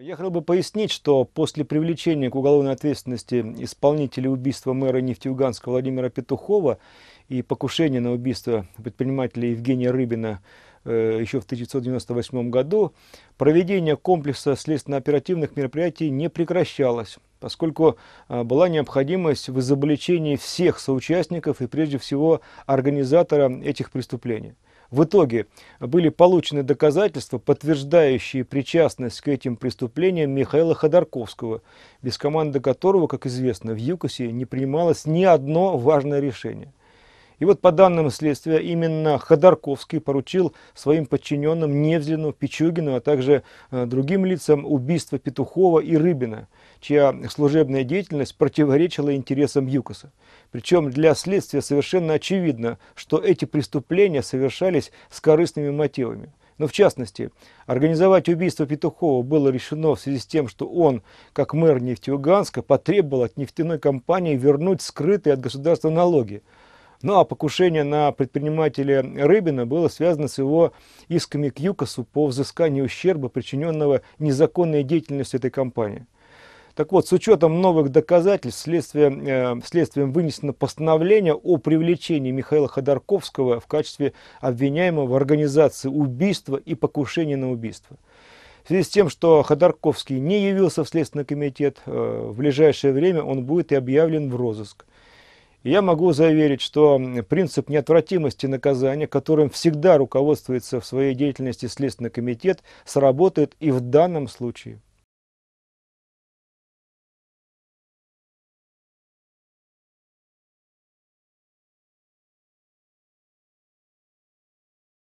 Я хотел бы пояснить, что после привлечения к уголовной ответственности исполнителя убийства мэра Нефтеюганска Владимира Петухова и покушения на убийство предпринимателя Евгения Рыбина э, еще в 1998 году, проведение комплекса следственно-оперативных мероприятий не прекращалось, поскольку э, была необходимость в изобличении всех соучастников и прежде всего организатора этих преступлений. В итоге были получены доказательства, подтверждающие причастность к этим преступлениям Михаила Ходорковского, без команды которого, как известно, в ЮКОСе не принималось ни одно важное решение. И вот по данным следствия, именно Ходорковский поручил своим подчиненным Невзлину, Пичугину, а также э, другим лицам убийство Петухова и Рыбина, чья служебная деятельность противоречила интересам ЮКОСа. Причем для следствия совершенно очевидно, что эти преступления совершались с корыстными мотивами. Но в частности, организовать убийство Петухова было решено в связи с тем, что он, как мэр Нефтеюганска, потребовал от нефтяной компании вернуть скрытые от государства налоги, ну а покушение на предпринимателя Рыбина было связано с его исками к ЮКОСу по взысканию ущерба, причиненного незаконной деятельностью этой компании. Так вот, с учетом новых доказательств, следствием, э, следствием вынесено постановление о привлечении Михаила Ходорковского в качестве обвиняемого в организации убийства и покушения на убийство. В связи с тем, что Ходорковский не явился в Следственный комитет, э, в ближайшее время он будет и объявлен в розыск. Я могу заверить, что принцип неотвратимости наказания, которым всегда руководствуется в своей деятельности Следственный комитет, сработает и в данном случае.